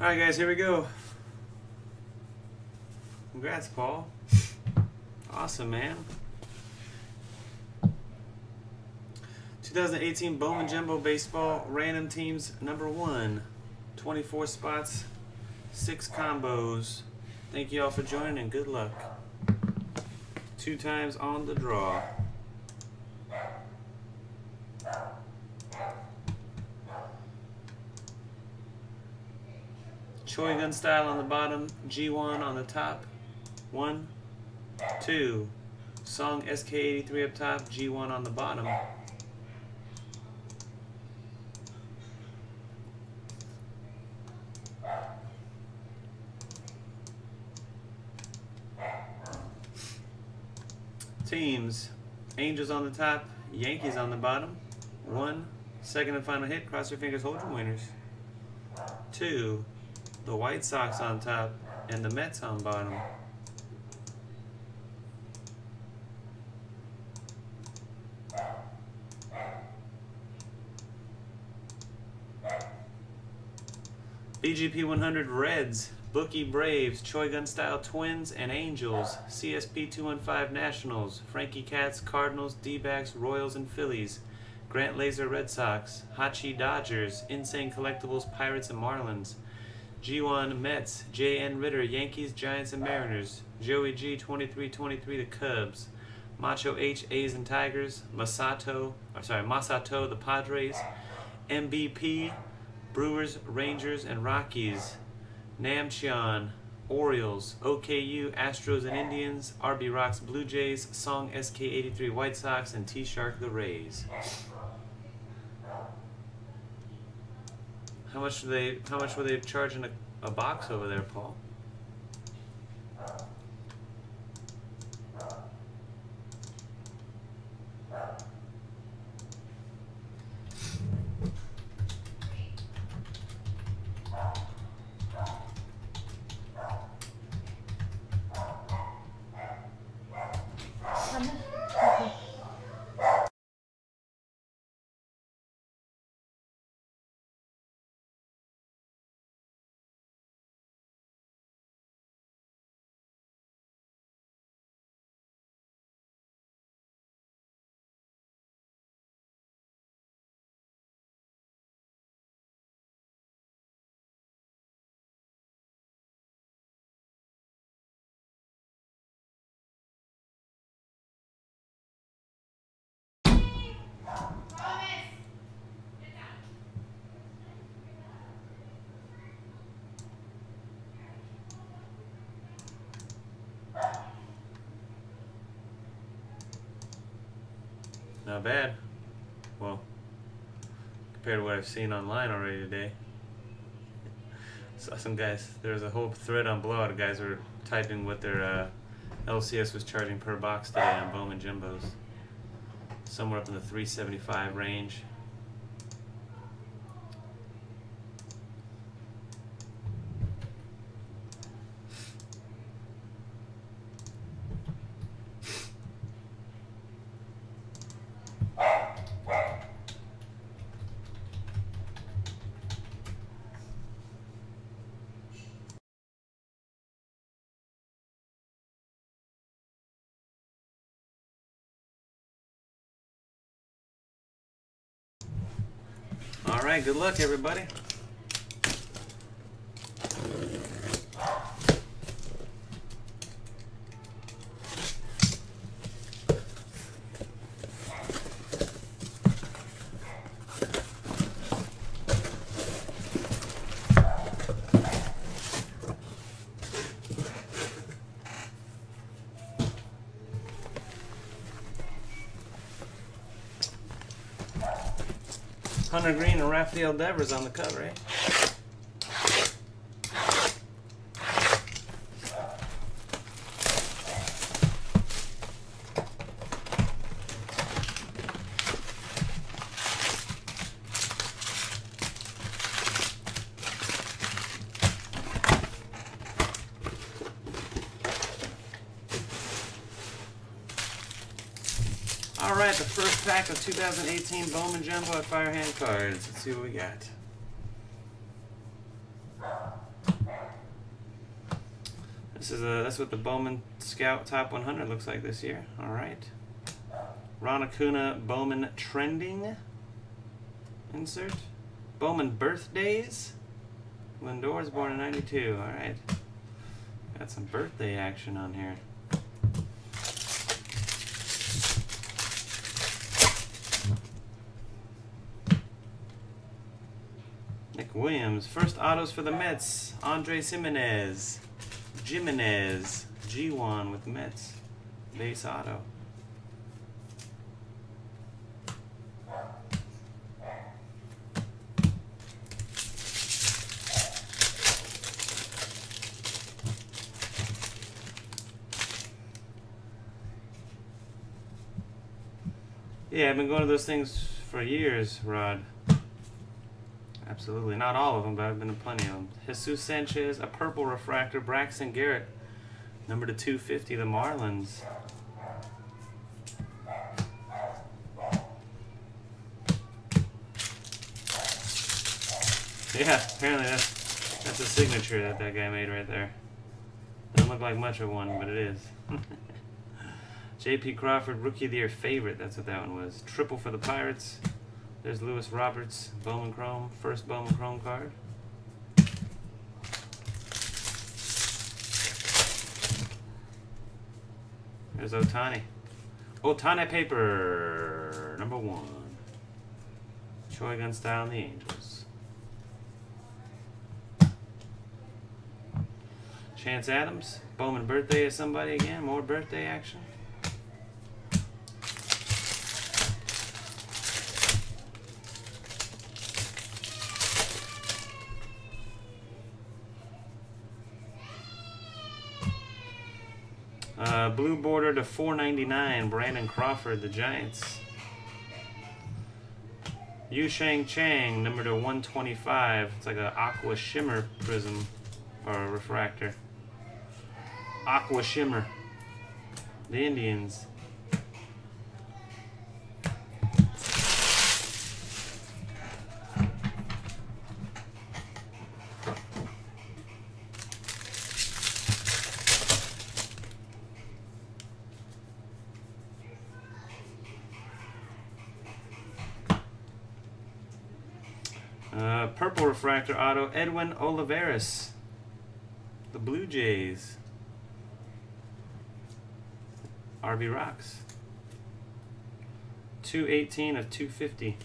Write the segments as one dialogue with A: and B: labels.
A: All right, guys, here we go. Congrats, Paul. Awesome, man. 2018 Bowman Jumbo Baseball Random Teams number one. 24 spots, six combos. Thank you all for joining and good luck. Two times on the draw. Choi gun style on the bottom, G1 on the top. One, two. Song SK83 up top, G1 on the bottom. Teams, Angels on the top, Yankees on the bottom. One, second and final hit, cross your fingers, hold your winners. Two, the White Sox on top, and the Mets on bottom. BGP 100 Reds, Bookie Braves, Choi Gun Style Twins and Angels, CSP 215 Nationals, Frankie Cats Cardinals, D backs, Royals, and Phillies, Grant Laser Red Sox, Hachi Dodgers, Insane Collectibles Pirates and Marlins, G1 Mets, J.N. Ritter Yankees, Giants, and Mariners, Joey G 2323 the Cubs, Macho H A's and Tigers, Masato, or sorry, Masato the Padres, MVP Brewers, Rangers, and Rockies, Namcheon, Orioles, OKU, Astros and Indians, RB Rocks, Blue Jays, Song SK83 White Sox, and T Shark the Rays. How much do they? How much were they charging a, a box over there, Paul? Not bad. Well, compared to what I've seen online already today. Saw some guys, there was a whole thread on Blowout. Guys were typing what their uh, LCS was charging per box today on Bowman Jumbos. Somewhere up in the 375 range. All right, good luck, everybody. Green and Rafael Devers on the cover, eh? All right, the first pack of 2018 Bowman Jumbo at Firehand Cards. Let's see what we got. This is a that's what the Bowman Scout Top 100 looks like this year. All right. Ron Acuna Bowman Trending. Insert. Bowman Birthdays. Lindor is born in 92. All right. Got some birthday action on here. Williams. First autos for the Mets. Andres Gimenez. Jimenez. G1 with Mets. Base auto. Yeah, I've been going to those things for years, Rod. Absolutely. Not all of them, but I've been to plenty of them. Jesus Sanchez, a purple refractor. Braxton Garrett, number to 250, the Marlins. Yeah, apparently that's, that's a signature that that guy made right there. Doesn't look like much of one, but it is. J.P. Crawford, Rookie of the Year favorite. That's what that one was. Triple for the Pirates. There's Luis Roberts, Bowman Chrome. First Bowman Chrome card. There's Ohtani. Ohtani paper, number one. Choi Gun style in the Angels. Chance Adams, Bowman birthday of somebody again. More birthday action. Uh, blue border to 499. Brandon Crawford, the Giants. Yu Cheng Chang, number to 125. It's like an aqua shimmer prism or refractor. Aqua shimmer. The Indians. Uh, purple refractor auto, Edwin Olivares. The Blue Jays. RB Rocks. 218 of 250.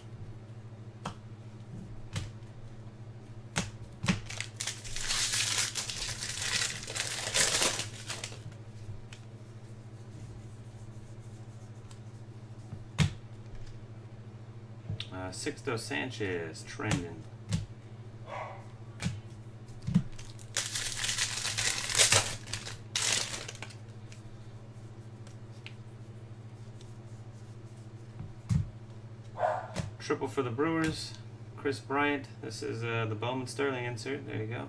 A: Uh, Sixto Sanchez trending. Triple for the Brewers. Kris Bryant. This is uh, the Bowman Sterling insert. There you go.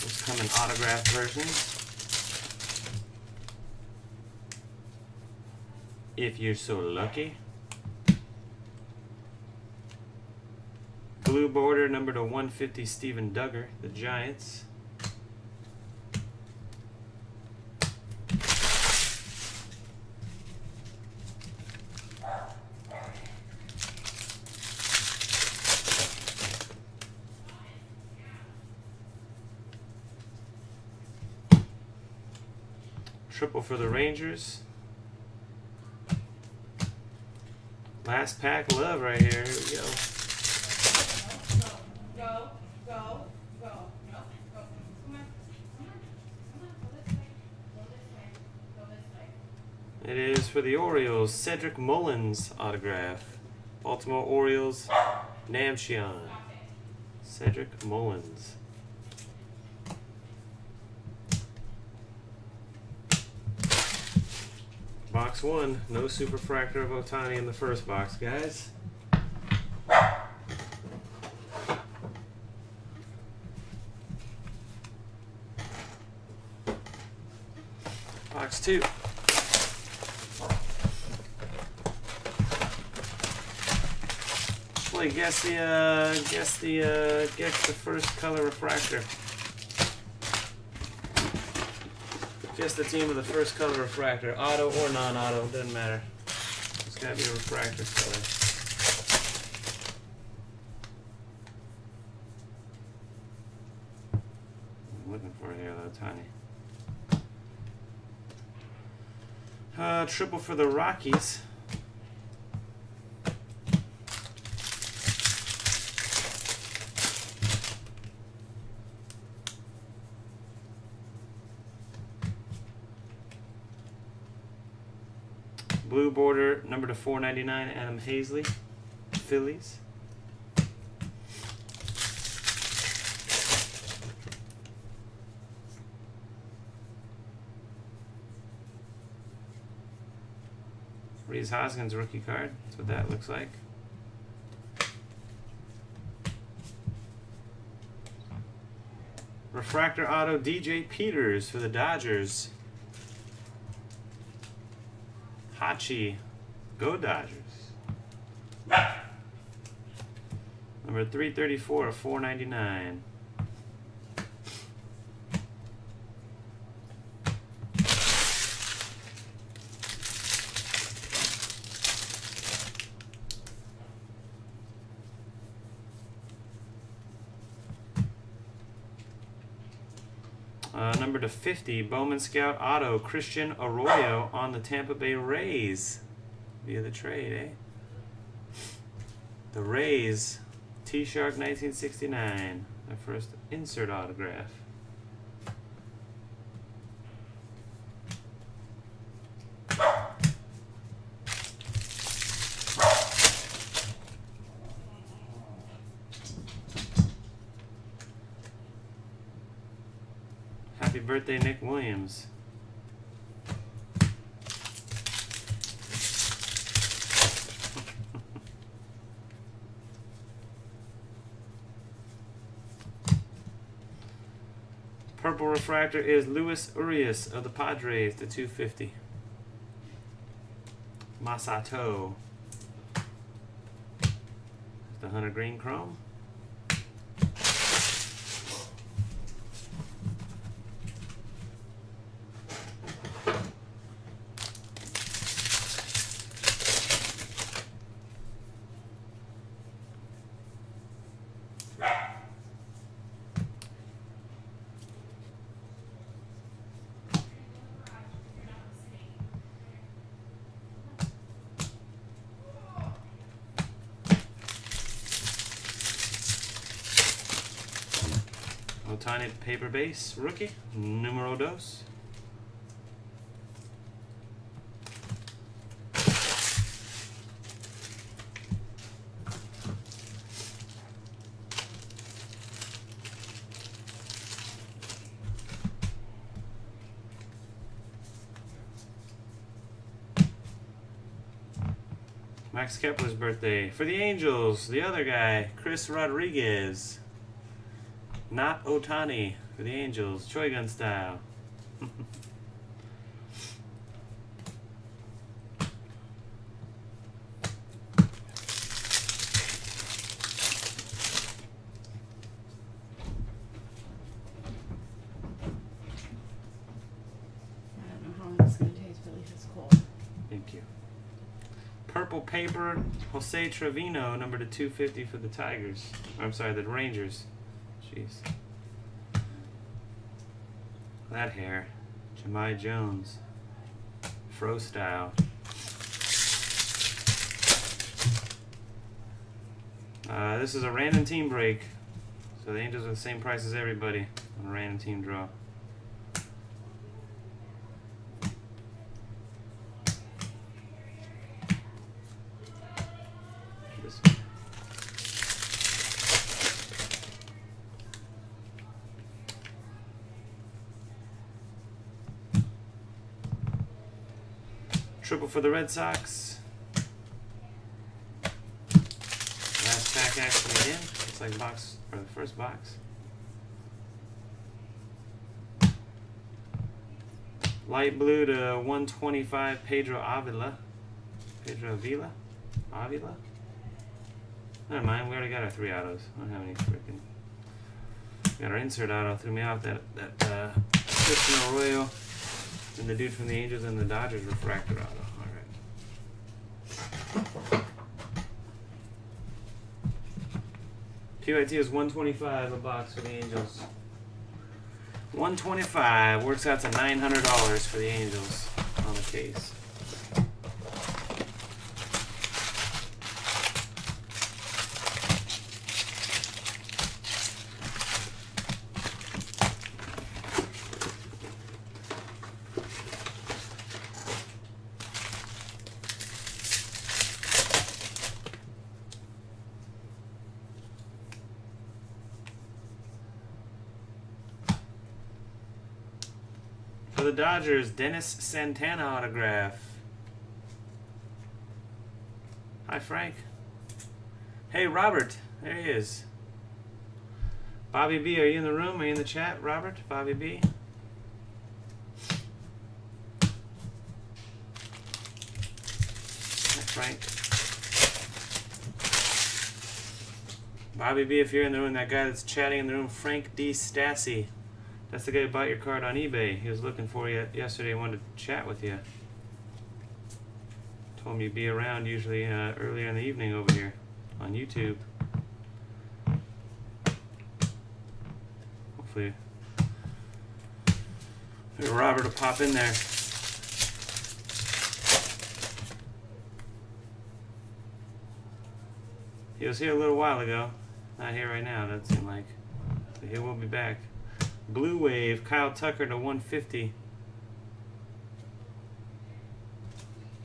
A: Those come in autographed versions. If you're so lucky. Blue border number to 150 Steven Duggar, the Giants. Triple for the Rangers. Last pack love right here. Here we go. It is for the Orioles, Cedric Mullins autograph. Baltimore Orioles, Namcheon. Cedric Mullins. Box one, no superfractor of Ohtani in the first box, guys. Box two. Paulie, guess the uh, guess the uh, guess the first color refractor. Guess the team of the first color refractor, auto or non-auto, doesn't matter. It's gotta be a refractor color. I'm looking for here though, tiny. Uh, triple for the Rockies. Blue border, number to 499, Adam Haseley, Phillies. Rhys Hoskins rookie card. That's what that looks like. Refractor auto DJ Peters for the Dodgers. Hachi. Go Dodgers. Number 334 of 499. Uh, number to 50, Bowman Scout Auto, Christian Arroyo on the Tampa Bay Rays via the trade, eh? The Rays, T Shark 1969, my first insert autograph. Happy birthday, Nick Williams. Purple refractor is Luis Urias of the Padres, the 250. Masato. The Hunter Green Chrome. Ohtani paper base rookie, numero dos. Max Kepler's birthday. For the Angels, the other guy, Chris Rodriguez. Not Ohtani for the Angels, Choi Gun style. Paper, Jose Trevino, number to 250 for the Tigers. I'm sorry, the Rangers. Jeez. That hair. Jahmai Jones. Fro style. Uh, this is a random team break. So the Angels are the same price as everybody on a random team draw. This Triple for the Red Sox. Last pack action again. Looks like box or the first box. Light blue to 125 Pedro Avila. Pedro Avila? Avila? Never mind. We already got our three autos. I don't have any freaking. Got our insert auto. Threw me off that that uh, Christian Arroyo and the dude from the Angels and the Dodgers refractor auto. PYT is 125 a box for the Angels. 125 works out to $900 for the Angels on the case. Dodgers, Dennis Santana autograph. Hi, Frank. Hey, Robert. There he is. Bobby B, are you in the room? Are you in the chat, Robert? Bobby B? Hi, Frank. Bobby B, if you're in the room, that guy that's chatting in the room, Frank D. Stassi. That's the guy who bought your card on eBay. He was looking for you yesterday. Wanted to chat with you. Told me you'd be around usually uh, earlier in the evening over here on YouTube. Hopefully, Robert will pop in there. He was here a little while ago. Not here right now. Doesn't seem like. But he will be back. Blue Wave, Kyle Tucker to 150.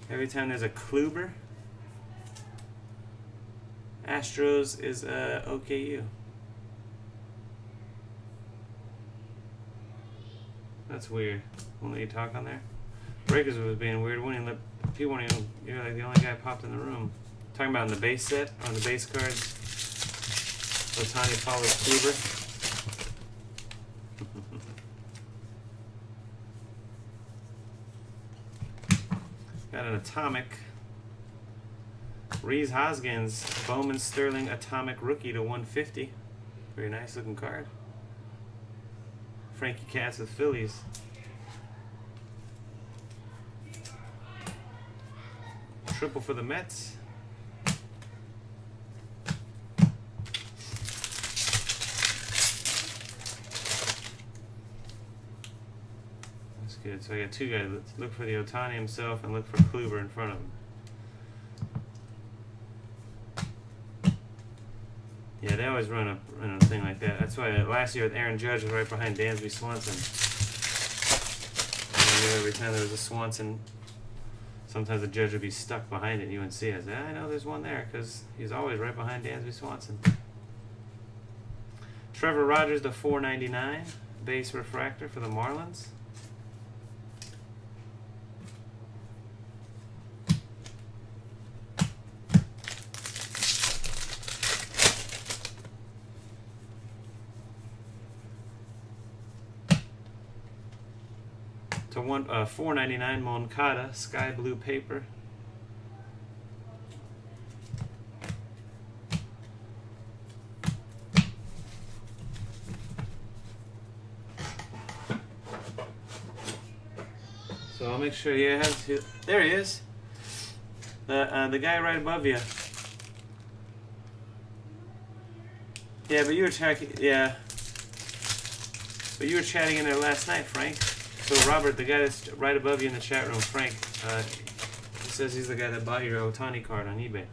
A: Every time there's a Kluber. Astros is uh, OKU. That's weird. Won't let you talk on there. Breakers was being weird. Wouldn't even let people won't even. You're like the only guy popped in the room. Talking about in the base set on the base cards. Ohtani Paulo Kluber. An atomic. Rhys Hoskins, Bowman Sterling Atomic Rookie to 150. Very nice looking card. Frankie Katz with Phillies. Triple for the Mets. That's good. So I got two guys. Let's look for the Ohtani himself and look for Kluber in front of him. Yeah, they always run a, run a thing like that. That's why last year with Aaron Judge was right behind Dansby Swanson. Every time there was a Swanson, sometimes the judge would be stuck behind it and you wouldn't see it. I, said, ah, I know there's one there because he's always right behind Dansby Swanson. Trevor Rogers the 499 base refractor for the Marlins. One uh, four ninety nine Moncada sky blue paper. So I'll make sure he has. There he is. The uh, the guy right above you. Yeah, but you were checking. Yeah. But you were chatting in there last night, Frank. So Robert, the guy that's right above you in the chat room, Frank, uh, he says he's the guy that bought your Ohtani card on eBay.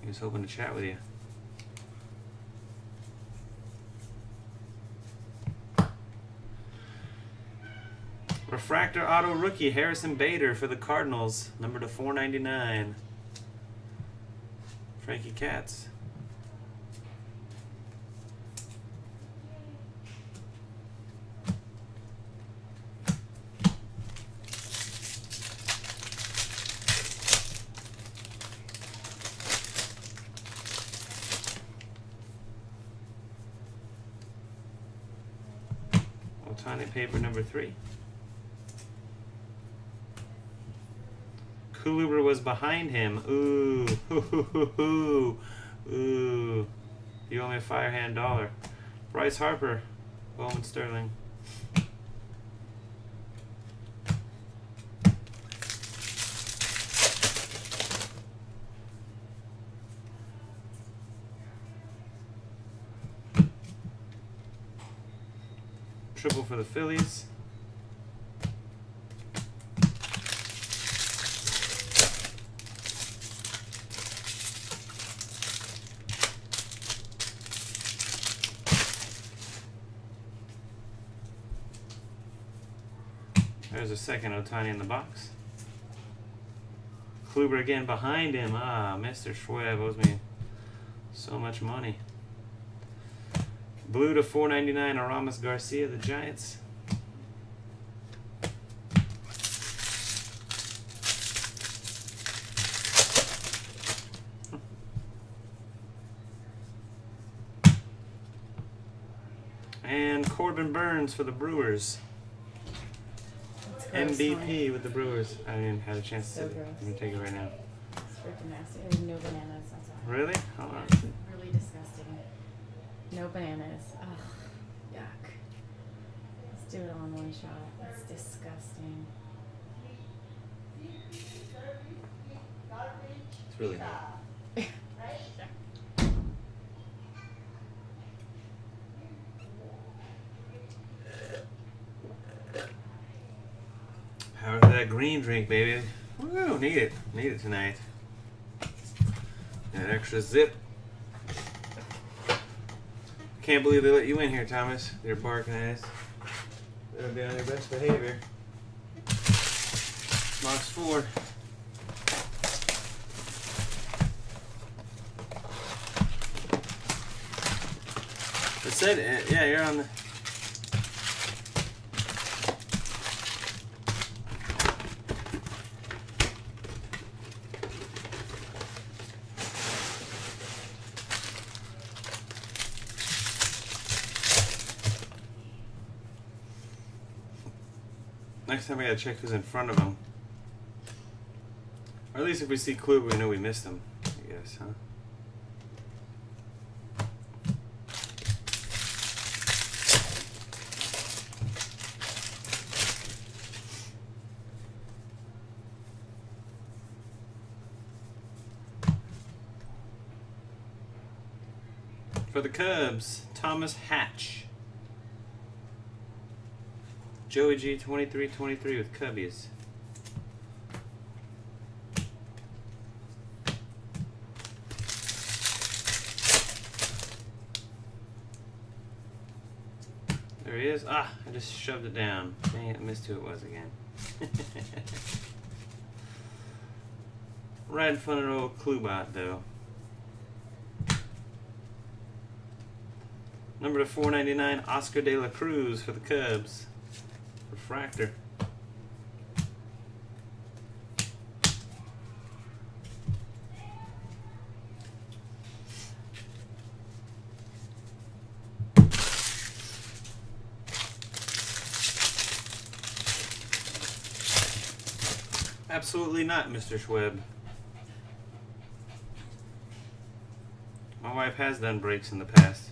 A: He was hoping to chat with you. Refractor auto rookie Harrison Bader for the Cardinals, number to 499. Frankie Katz. 3. Kluber was behind him. Ooh. Ooh. Ooh. You owe me a firehand dollar. Bryce Harper. Bowman Sterling. Triple for the Phillies. Second Ohtani in the box. Kluber again behind him. Ah, Mr. Schweb owes me so much money. Blue to 499 Aramis Garcia, the Giants. And Corbin Burnes for the Brewers. MVP with the Brewers. I didn't have a chance
B: So
A: to.
B: gross.
A: Let me take it right now.
B: It's freaking nasty. There's no bananas. That's why.
A: Really? Hold on.
B: It's really disgusting. No bananas. Ugh. Yuck. Let's do it all in one shot. It's disgusting.
A: It's really not. Power to that green drink, baby. Woo, need it. Need it tonight. That extra zip. Can't believe they let you in here, Thomas. They're barking ass. Better be on your best behavior. Box four. It said, uh, yeah, you're on the. Next time we gotta check who's in front of him. Or at least if we see Clue, we know we missed him. I guess, huh? For the Cubs, Thomas Hatch. Joey G 2323 with Cubbies. There he is. Ah, I just shoved it down. Dang it, I missed who it was again. right in front of old Klubot, though. Number to 499, Oscar De La Cruz for the Cubs. Refractor. Absolutely not, Mr. Schweb. My wife has done breaks in the past.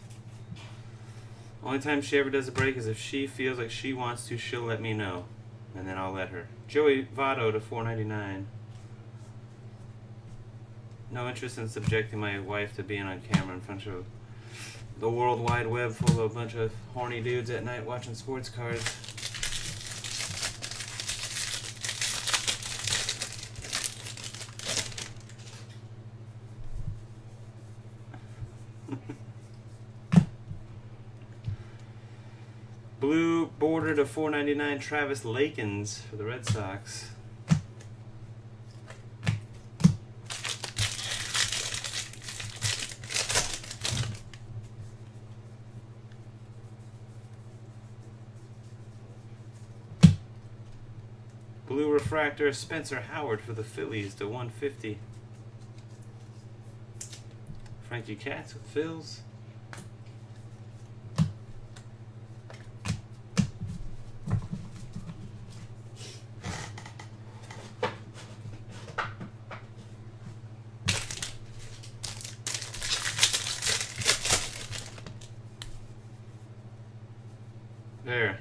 A: Only time she ever does a break is if she feels like she wants to, she'll let me know. And then I'll let her. Joey Votto to 499. No interest in subjecting my wife to being on camera in front of the World Wide Web full of a bunch of horny dudes at night watching sports cards. Blue border to 499 Travis Lakins for the Red Sox. Blue refractor Spencer Howard for the Phillies to 150. Frankie Katz with Phils.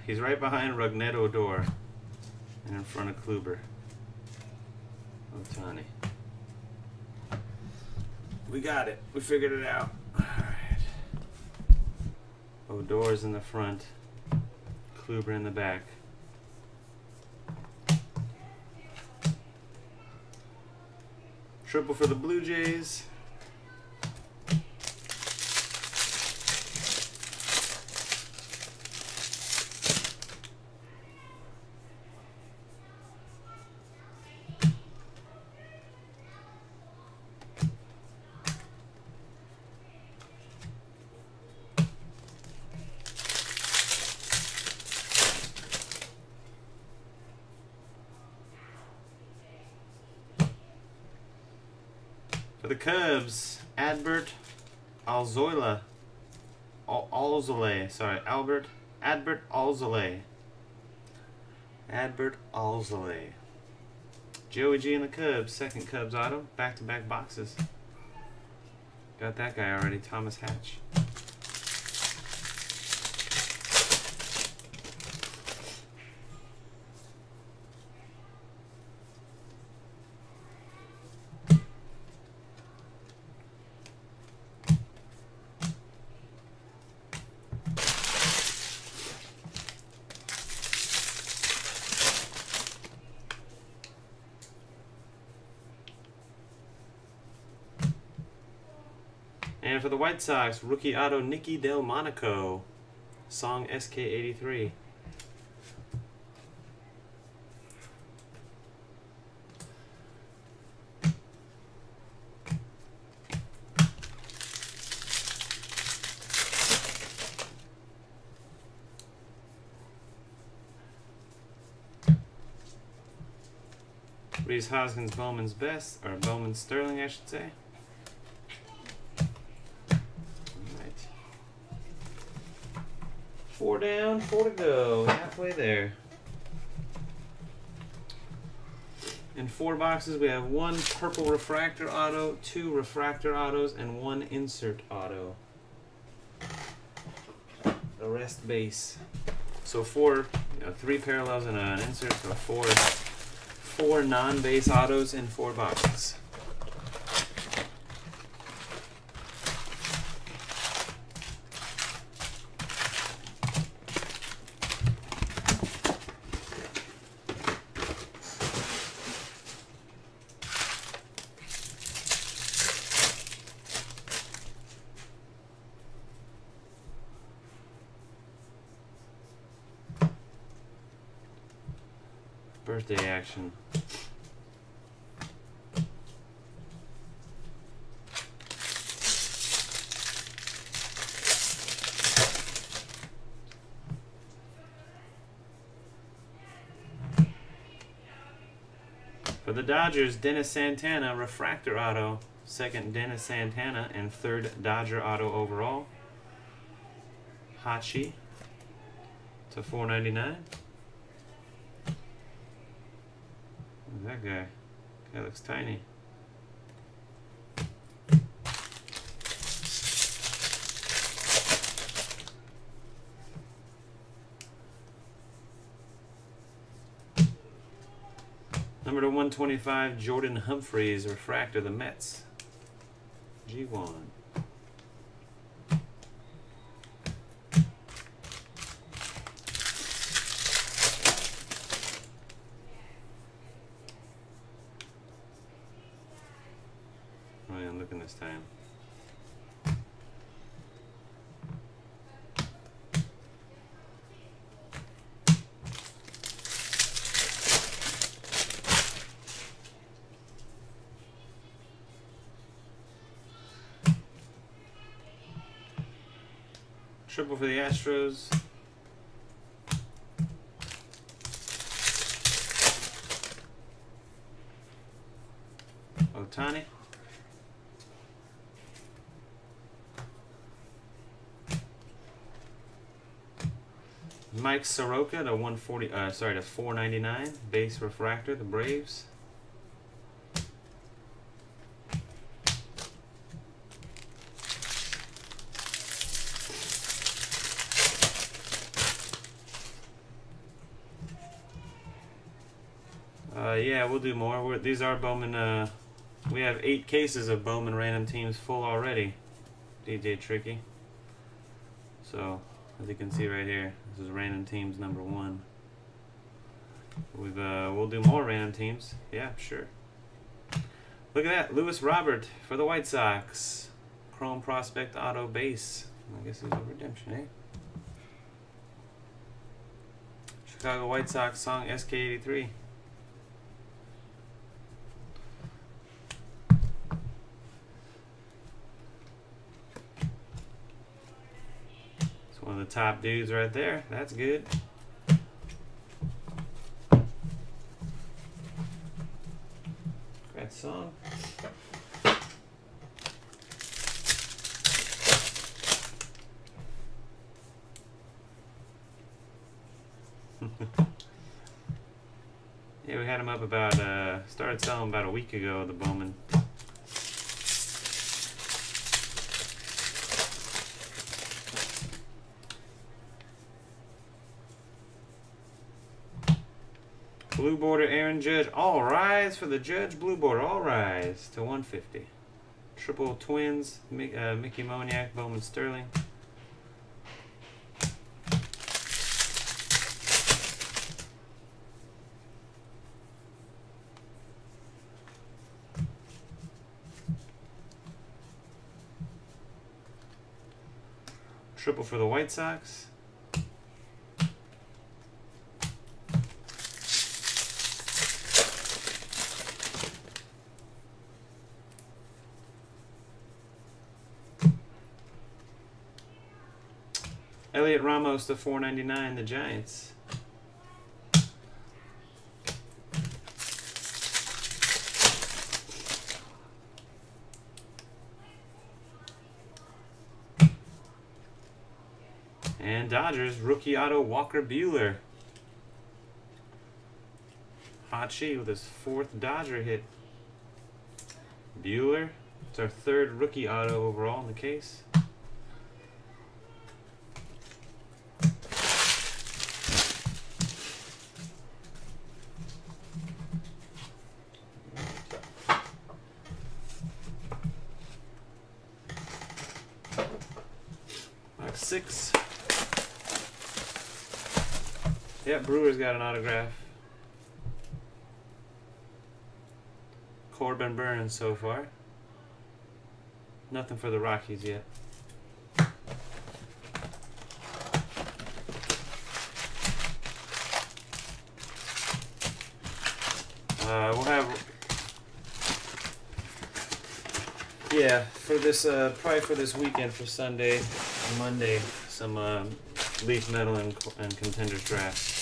A: He's right behind Rougned Odor and in front of Kluber. Ohtani. We got it. We figured it out. Alright. Odor's in the front. Kluber in the back. Triple for the Blue Jays. For the Cubs, Adbert Alzola. Al- Alzole, sorry, Albert Adbert Alzole. Adbert Alzole. Joey G and the Cubs, second Cubs auto, back to back boxes. Got that guy already, Thomas Hatch. For the White Sox, rookie auto Nicky Delmonico, song SK83. Rhys Hoskins Bowman's best, or Bowman Sterling, I should say. Down, four to go. Halfway there. In four boxes, we have one purple refractor auto, two refractor autos, and one insert auto. The rest base. So four, you know, three parallels and an insert, so four, four non-base autos in four boxes. Birthday action. For the Dodgers, Dennis Santana, refractor auto. Second, Dennis Santana, and third, Dodger auto overall. Hachi to 499. That guy? Guy looks tiny. Number to 125, Jordan Humphreys, refractor, the Mets. G1. Oh yeah, I'm looking this time. Triple for the Astros. Ohtani. Mike Soroka to 140 uh sorry to 499 base refractor the Braves. Yeah, we'll do more. We're, these are Bowman. Uh, we have eight cases of Bowman random teams full already. DJ Tricky. So, as you can see right here, this is random teams number one. We've uh, we'll do more random teams. Yeah, sure. Look at that, Lewis Robert for the White Sox. Chrome Prospect Auto Base. I guess he's a redemption, eh? Chicago White Sox song SK83. It's one of the top dudes right there. That's good. Great song. yeah, we had him up about, uh, started selling about a week ago, the Bowman. Blue border Aaron Judge. All rise for the Judge blue border. All rise to 150. Triple twins. Uh, Mickey Moniak, Bowman Sterling. Triple for the White Sox. Ramos to 499, the Giants. And Dodgers, rookie auto Walker Buehler. Sheet with his fourth Dodger hit. Buehler. It's our third rookie auto overall in the case. Box six. Brewer's got an autograph. Corbin Burnes so far. Nothing for the Rockies yet. Uh, we'll have yeah for this uh, probably for this weekend for Sunday, Monday some uh, leaf metal and, and contenders draft.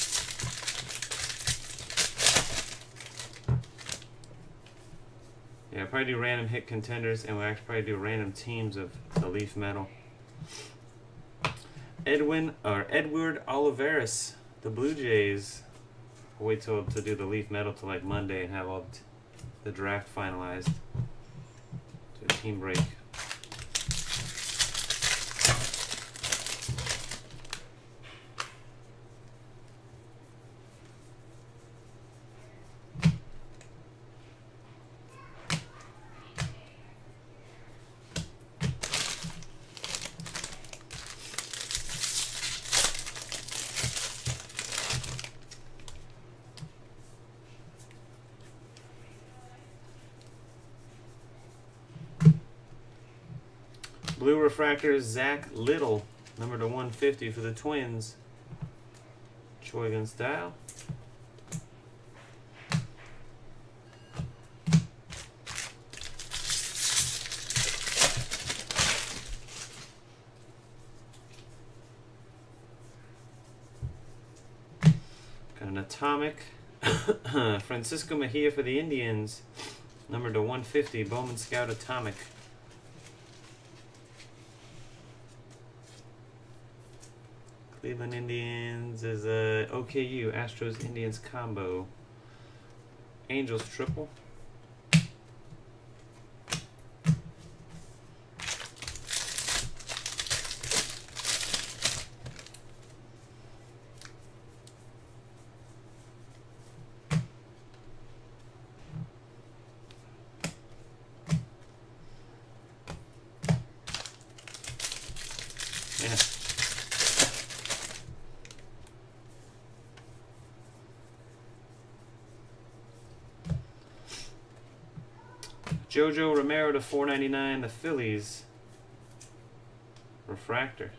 A: Yeah, probably do random hit contenders, and we'll actually probably do random teams of the leaf metal. Edwin or Edward Olivares, the Blue Jays. We'll wait till to do the leaf metal to like Monday and have all the draft finalized. Do a team break. Blue refractors Zach Littell, number to 150 for the Twins. Choigan style. Got an atomic. Francisco Mejia for the Indians. Number to 150, Bowman Scout Atomic. Cleveland Indians is a OKU Astros Indians combo. Angels triple. Jojo Romero to 499, the Phillies. Refractor.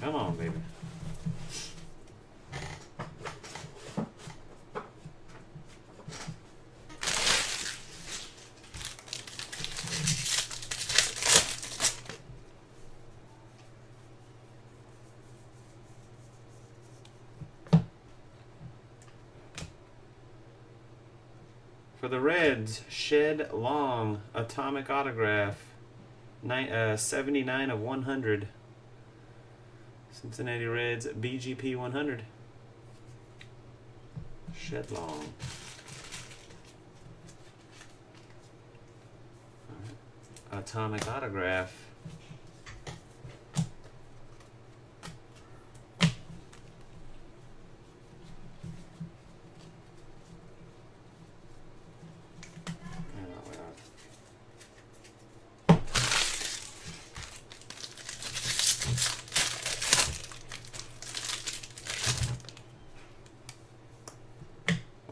A: Come on, baby. The Reds, Shed Long, Atomic Autograph, nine, uh, 79 of 100. Cincinnati Reds, BGP 100. Shed Long. Atomic Autograph. Yeah, we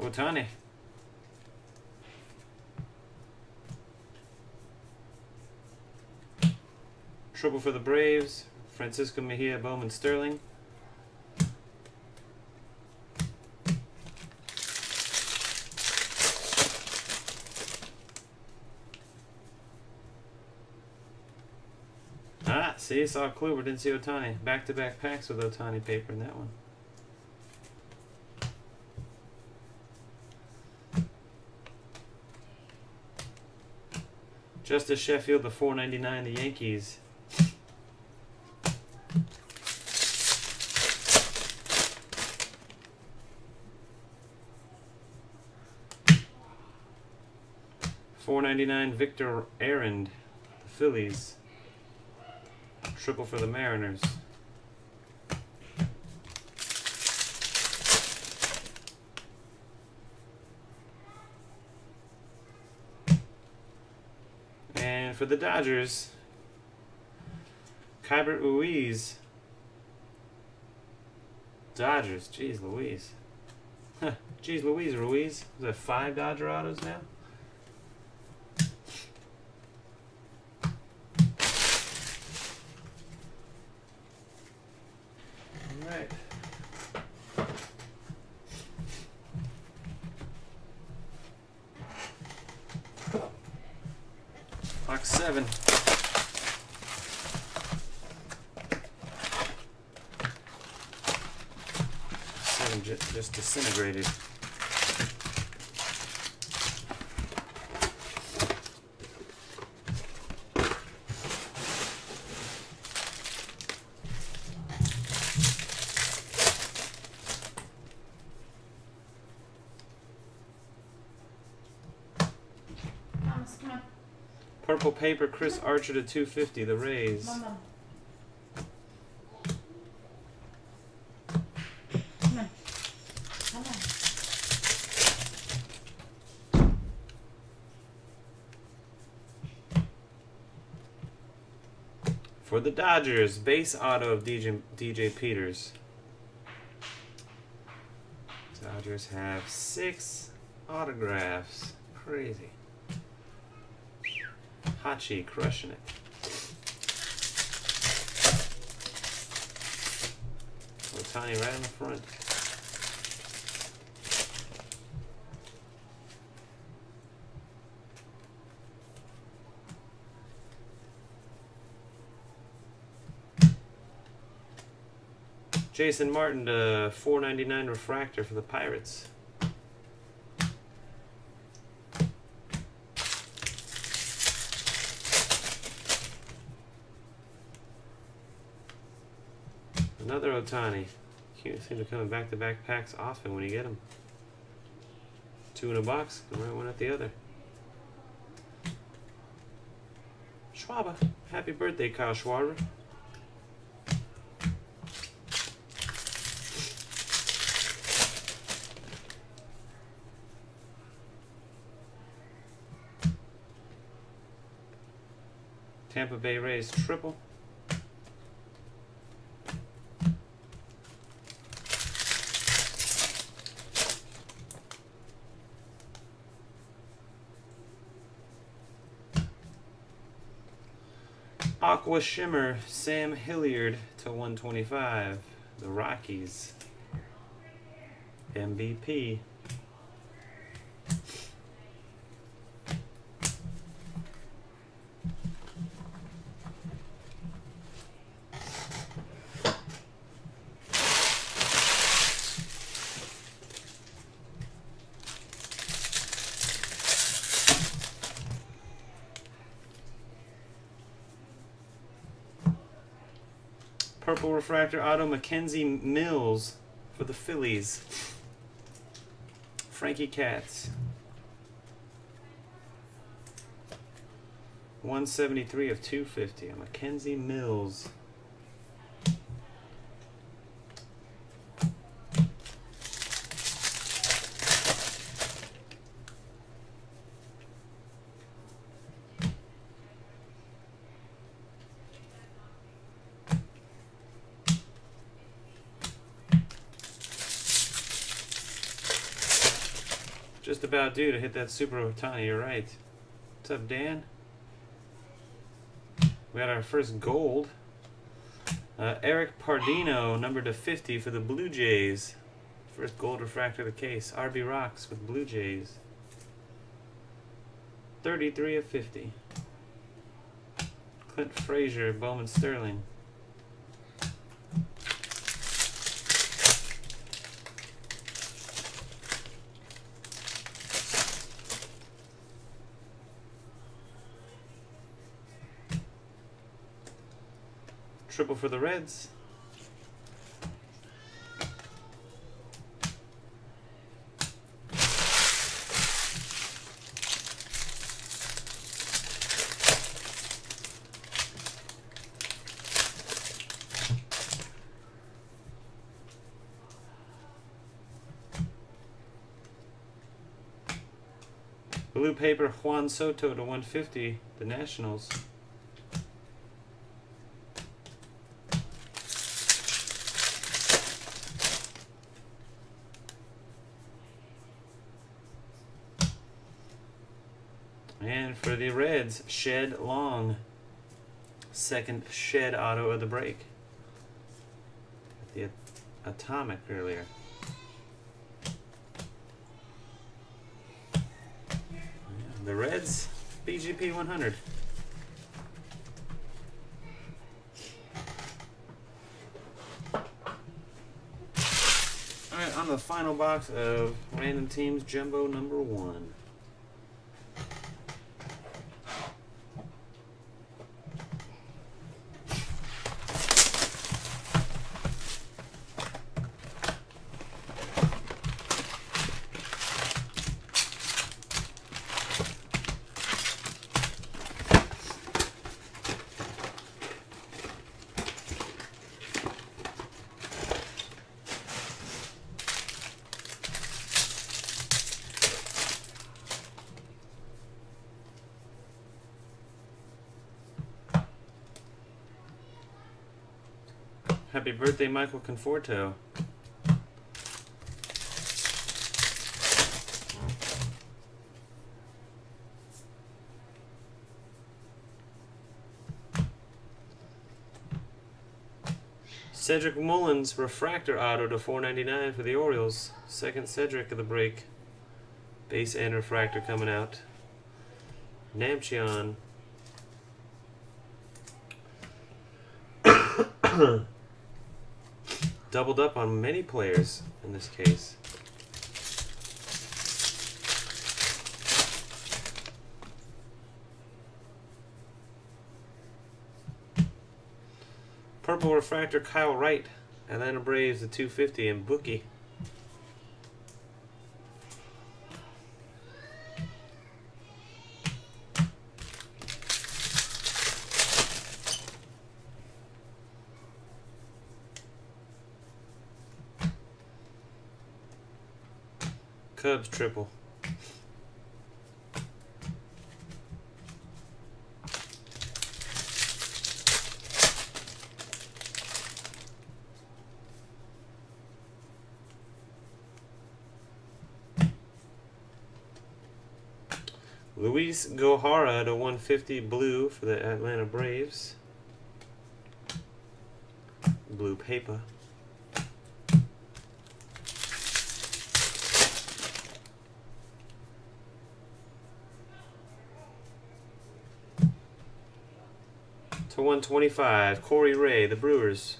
A: are. Ohtani. Triple for the Braves. Francisco Mejia, Bowman Sterling. Ah, see, saw Kluber, didn't see Ohtani. Back to back packs with Ohtani paper in that one. Justus Sheffield, the 499, the Yankees. Four ninety nine Victor Arend, the Phillies. Triple for the Mariners. And for the Dodgers, Keibert Ruiz. Dodgers, jeez Louise. Jeez Louise, Ruiz. Is that five Dodger autos now? Alright. Box seven. Seven ju- just disintegrated.
B: Thomas, come on.
A: Purple paper, Chris Archer to 250, the Rays.
B: Mom, mom. Come on. Come on.
A: For the Dodgers, base auto of DJ, DJ Peters. Dodgers have six autographs. Crazy. Hachi crushing it. Ohtani right in the front. Jason Martin uh, to 499 refractor for the Pirates. Ohtani. Can't seem to come in back-to-back packs often when you get them. Two in a box, right one at the other. Schwab, Happy birthday, Kyle Schwarber. Tampa Bay Rays triple. Aqua Shimmer, Sam Hilliard to 125. The Rockies. MVP. Purple refractor auto McKenzie Mills for the Phillies. Frankie Katz. 173 of 250. McKenzie Mills. Just due to hit that Super Ohtani, you're right. What's up, Dan? We got our first gold. Uh, Eric Pardinho, number to 50 for the Blue Jays. First gold refractor of the case. RB Rocks with Blue Jays. 33 of 50. Clint Frazier, Bowman Sterling. For the Reds. Blue paper Juan Soto to 150, the Nationals. And for the Shed Long. Second Shed auto of the break. At the Atomic earlier. The Reds, BGP 100. Alright, on the final box of Random Teams Jumbo number one. Happy birthday, Michael Conforto. Cedric Mullins, refractor auto to 4.99 for the Orioles. Second Cedric of the break. Base and refractor coming out. Namchion. Doubled up on many players in this case. Purple refractor Kyle Wright, Atlanta Braves the 250 and Bookie. Triple. Luis Gohara to 150 blue for the Atlanta Braves. Blue paper. 125, Corey Ray, the Brewers.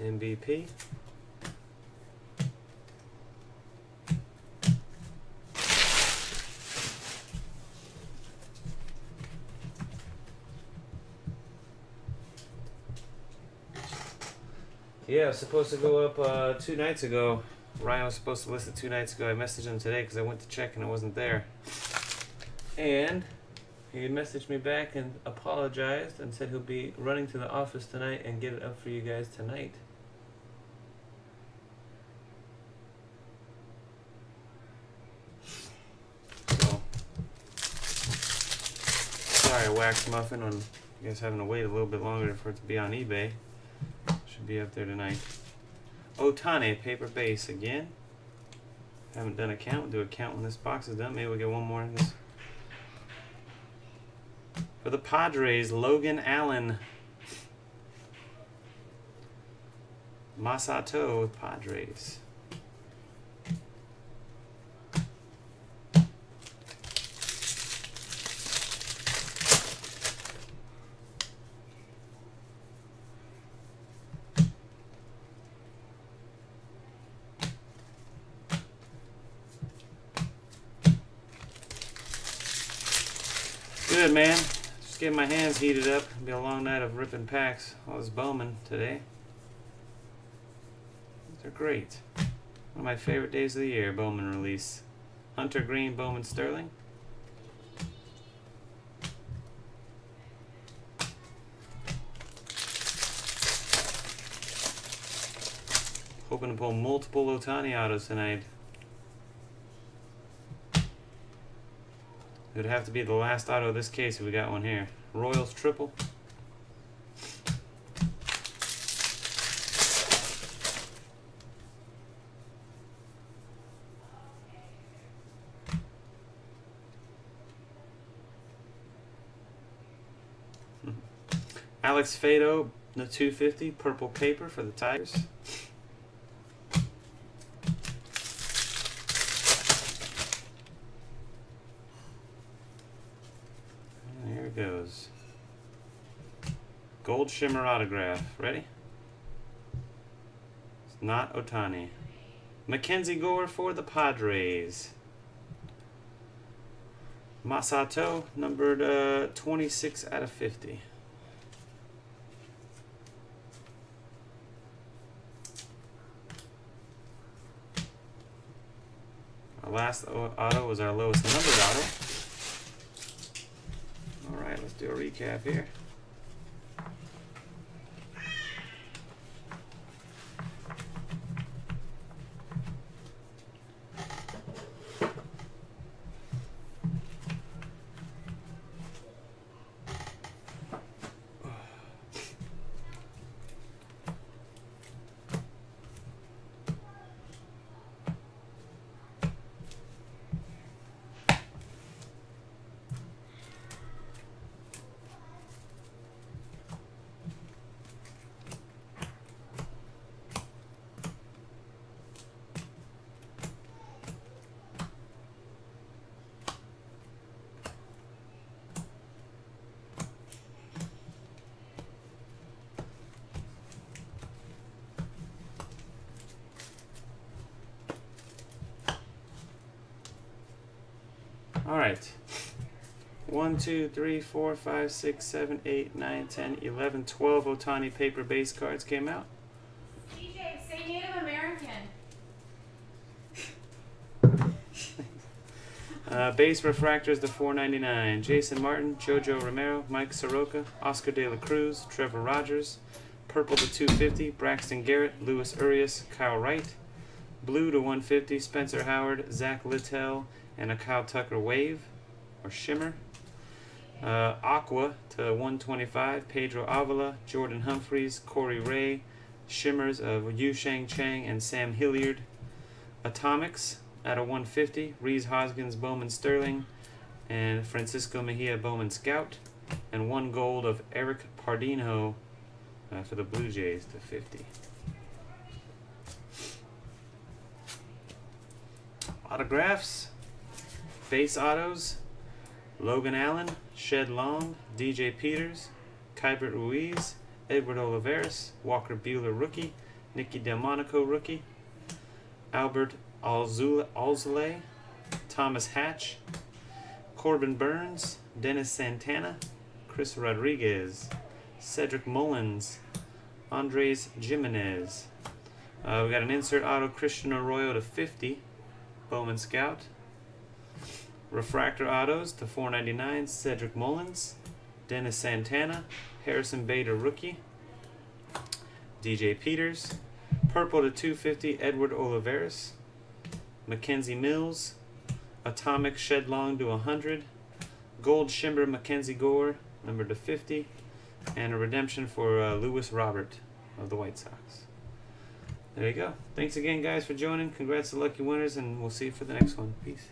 A: MVP. Yeah, I was supposed to go up uh, two nights ago. Ryan was supposed to list it two nights ago. I messaged him today because I went to check and it wasn't there. And he messaged me back and apologized and said he'll be running to the office tonight and get it up for you guys tonight. So, sorry, Wax Muffin, on you guys having to wait a little bit longer for it to be on eBay. Should be up there tonight. Ohtani, paper base again. Haven't done a count. We'll do a count when this box is done. Maybe we'll get one more in this. For the Padres, Logan Allen. Masato Padres. Good man. Just hands heated up. It'll be a long night of ripping packs. All this Bowman today. They're great. One of my favorite days of the year, Bowman release. Hunter Greene, Bowman Sterling. Hoping to pull multiple Ohtani autos tonight. It would have to be the last auto of this case if we got one here. Royals triple. Alex Faedo, the 250, purple paper for the Tigers. And Here it goes. Shimmer autograph. Ready? It's not Ohtani. Mackenzie Gore for the Padres. Masato, numbered uh, 26 out of 50. Our last auto was our lowest numbered auto. All right, let's do a recap here. All right. 1, 2, 3, 4, 5, 6, 7, 8, 9, 10, 11, 12 Ohtani paper base cards came out.
C: DJ, say Native American.
A: Uh, base refractors to 499. Jason Martin, Jojo Romero, Mike Soroka, Oscar De La Cruz, Trevor Rogers. Purple to 250. Braxton Garrett, Luis Urias, Kyle Wright. Blue to 150. Spencer Howard, Zach Littell, and a Kyle Tucker wave or shimmer. Uh, Aqua to 125. Pedro Avila, Jordan Humphreys, Corey Ray. Shimmers of Yu Cheng Chang and Sam Hilliard. Atomics, at a 150, Rhys Hoskins Bowman Sterling, and Francisco Mejia Bowman Scout, and one gold of Eric Pardinho uh, for the Blue Jays to 50. Autographs, base autos, Logan Allen, Shed Long, DJ Peters, Keibert Ruiz, Edward Olivares, Walker Buehler rookie, Nicky Delmonico rookie, Adbert Alzolay, Thomas Hatch, Corbin Burnes, Dennis Santana, Chris Rodriguez, Cedric Mullins, Andres Gimenez. Uh, we got an insert auto Christian Arroyo to 50, Bowman Scout. Refractor autos to 499, Cedric Mullins, Dennis Santana, Harrison Bader rookie, DJ Peters, purple to 250, Edward Olivares, McKenzie Mills, Atomic Shed Long to 100, Gold Shimmer Mackenzie Gore, number to 50, and a redemption for uh, Lewis Robert of the White Sox. There you go. Thanks again, guys, for joining. Congrats to lucky winners, and we'll see you for the next one. Peace.